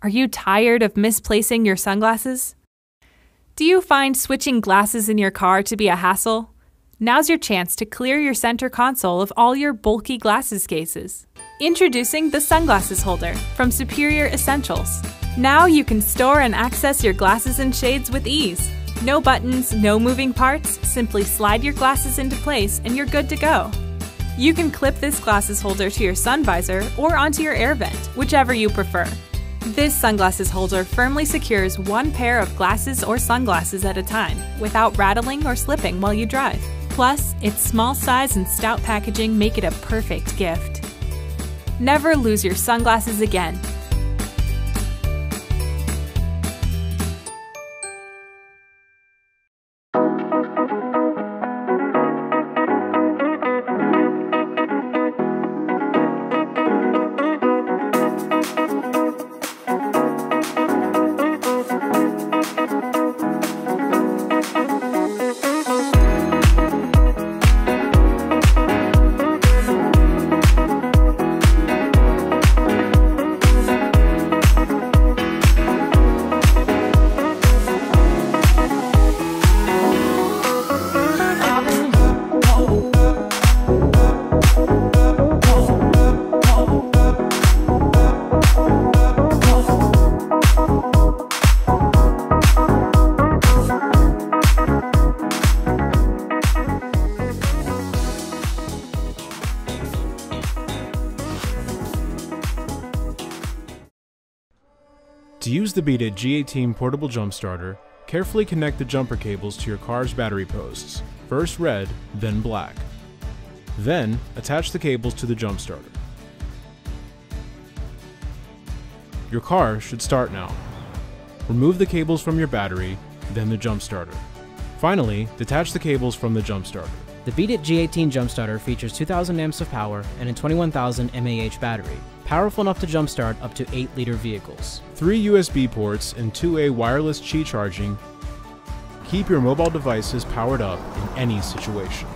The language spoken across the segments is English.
Are you tired of misplacing your sunglasses? Do you find switching glasses in your car to be a hassle? Now's your chance to clear your center console of all your bulky glasses cases. Introducing the Sunglasses Holder from Superior Essentials. Now you can store and access your glasses and shades with ease. No buttons, no moving parts, simply slide your glasses into place and you're good to go. You can clip this glasses holder to your sun visor or onto your air vent, whichever you prefer. This sunglasses holder firmly secures one pair of glasses or sunglasses at a time without rattling or slipping while you drive. Plus, its small size and stout packaging make it a perfect gift. Never lose your sunglasses again. It G18 portable jump starter, carefully connect the jumper cables to your car's battery posts, first red, then black. Then, attach the cables to the jump starter. Your car should start now. Remove the cables from your battery, then the jump starter. Finally, detach the cables from the jump starter. The BEATIT G18 jump starter features 2000 amps of power and a 21000 mAh battery, powerful enough to jumpstart up to 8 liter vehicles. Three USB ports and 2A wireless Qi charging keep your mobile devices powered up in any situation.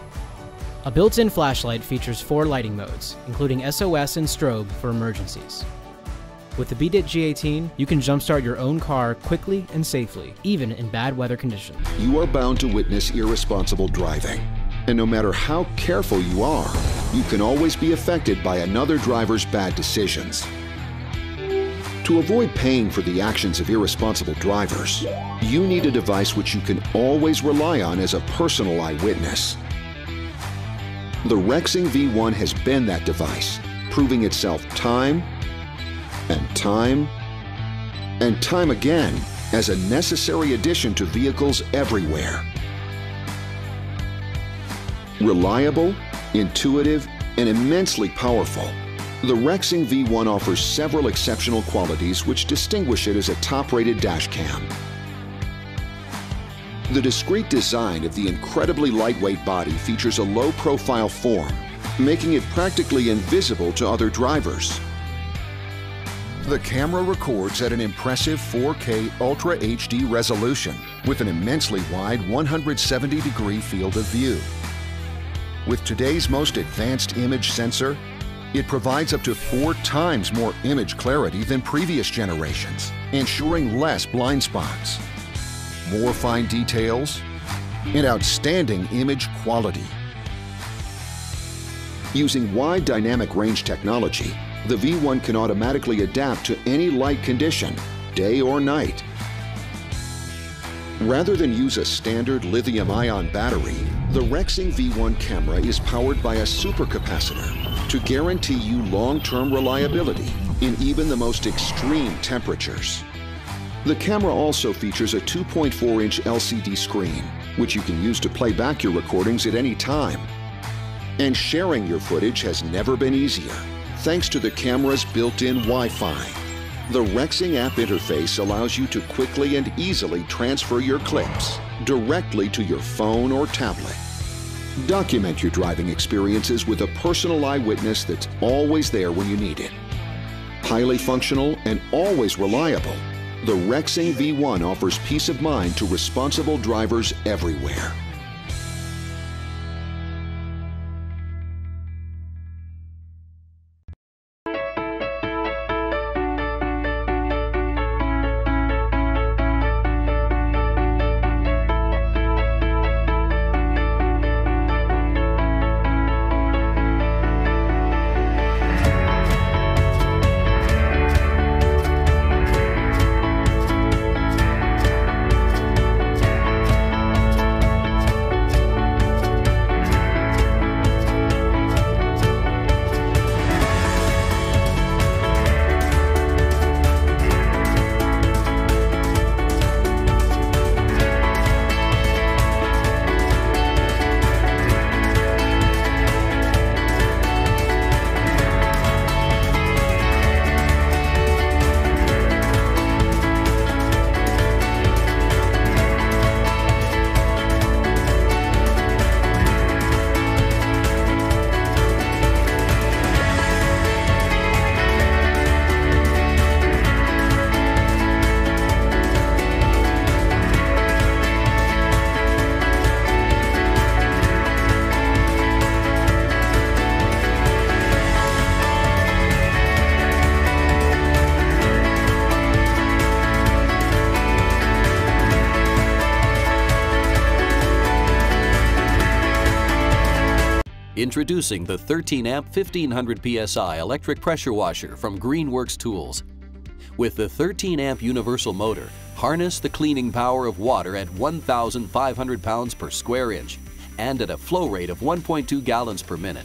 A built in flashlight features four lighting modes, including SOS and strobe for emergencies. With the BEATIT G18, you can jumpstart your own car quickly and safely, even in bad weather conditions. You are bound to witness irresponsible driving. And no matter how careful you are, you can always be affected by another driver's bad decisions. To avoid paying for the actions of irresponsible drivers, you need a device which you can always rely on as a personal eyewitness. The Rexing V1 has been that device, proving itself time and time and time again as a necessary addition to vehicles everywhere. Reliable, intuitive, and immensely powerful, the Rexing V1 offers several exceptional qualities which distinguish it as a top-rated dashcam. The discreet design of the incredibly lightweight body features a low-profile form, making it practically invisible to other drivers. The camera records at an impressive 4K Ultra HD resolution with an immensely wide 170 degree field of view. With today's most advanced image sensor, it provides up to four times more image clarity than previous generations, ensuring less blind spots, more fine details, and outstanding image quality. Using wide dynamic range technology, the V1 can automatically adapt to any light condition, day or night. Rather than use a standard lithium-ion battery, the Rexing V1 camera is powered by a supercapacitor to guarantee you long-term reliability in even the most extreme temperatures. The camera also features a 2.4-inch LCD screen, which you can use to play back your recordings at any time. And sharing your footage has never been easier, thanks to the camera's built-in Wi-Fi. The Rexing app interface allows you to quickly and easily transfer your clips directly to your phone or tablet. Document your driving experiences with a personal eyewitness that's always there when you need it. Highly functional and always reliable, the Rexing V1 offers peace of mind to responsible drivers everywhere. Introducing the 13 amp 1500 psi electric pressure washer from Greenworks Tools. With the 13 amp universal motor, harness the cleaning power of water at 1,500 pounds per square inch and at a flow rate of 1.2 gallons per minute.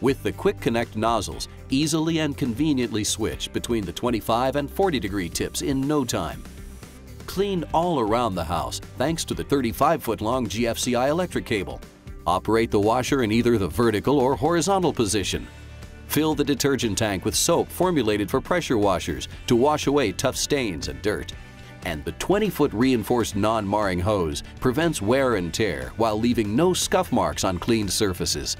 With the Quick Connect nozzles, easily and conveniently switch between the 25 and 40 degree tips in no time. Clean all around the house thanks to the 35 foot long GFCI electric cable. Operate the washer in either the vertical or horizontal position. Fill the detergent tank with soap formulated for pressure washers to wash away tough stains and dirt. And the 20-foot reinforced non-marring hose prevents wear and tear while leaving no scuff marks on cleaned surfaces.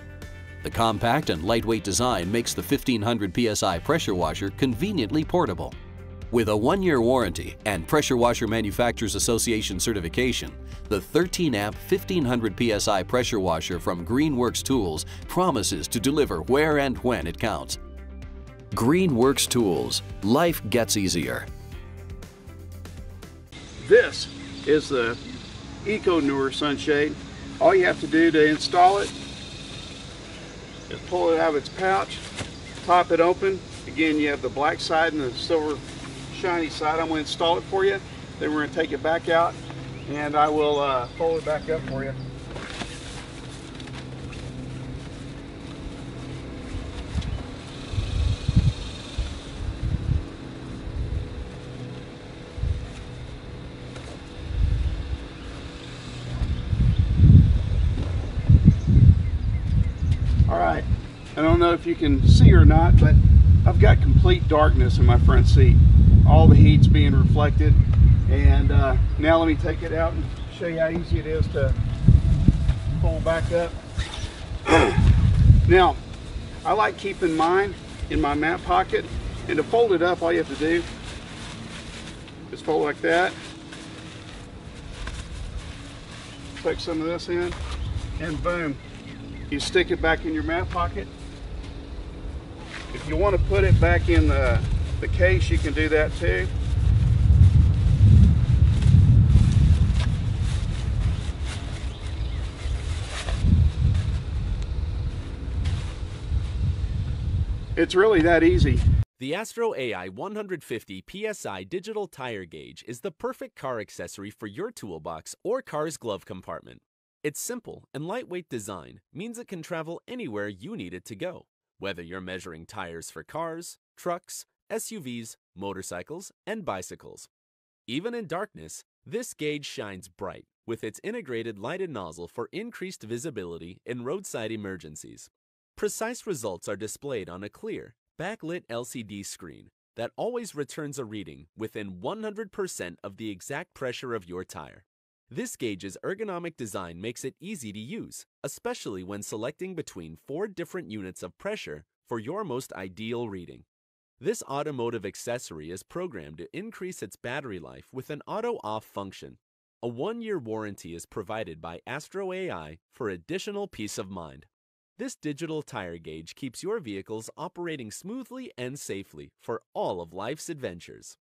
The compact and lightweight design makes the 1500 psi pressure washer conveniently portable. With a one-year warranty and Pressure Washer Manufacturers Association certification, the 13-amp 1500 psi pressure washer from Greenworks Tools promises to deliver where and when it counts. Greenworks Tools. Life gets easier. This is the EcoNour sunshade. All you have to do to install it is pull it out of its pouch, pop it open. Again, you have the black side and the silver shiny side. I'm going to install it for you. Then we're going to take it back out and I will uh, fold it back up for you. All right, I don't know if you can see or not, but I've got complete darkness in my front seat. All the heat's being reflected. And uh, now let me take it out and show you how easy it is to pull back up. now, I like keeping mine in my mat pocket. And to fold it up, all you have to do is fold like that. Tuck some of this in, and boom, you stick it back in your mat pocket. If you want to put it back in the, the case, you can do that too. It's really that easy. The AstroAI 150 PSI digital tire gauge is the perfect car accessory for your toolbox or car's glove compartment. Its simple and lightweight design means it can travel anywhere you need it to go, whether you're measuring tires for cars, trucks, SUVs, motorcycles, and bicycles. Even in darkness, this gauge shines bright with its integrated lighted nozzle for increased visibility in roadside emergencies. Precise results are displayed on a clear, backlit LCD screen that always returns a reading within 100% of the exact pressure of your tire. This gauge's ergonomic design makes it easy to use, especially when selecting between four different units of pressure for your most ideal reading. This automotive accessory is programmed to increase its battery life with an auto-off function. A one-year warranty is provided by AstroAI for additional peace of mind. This digital tire gauge keeps your vehicles operating smoothly and safely for all of life's adventures.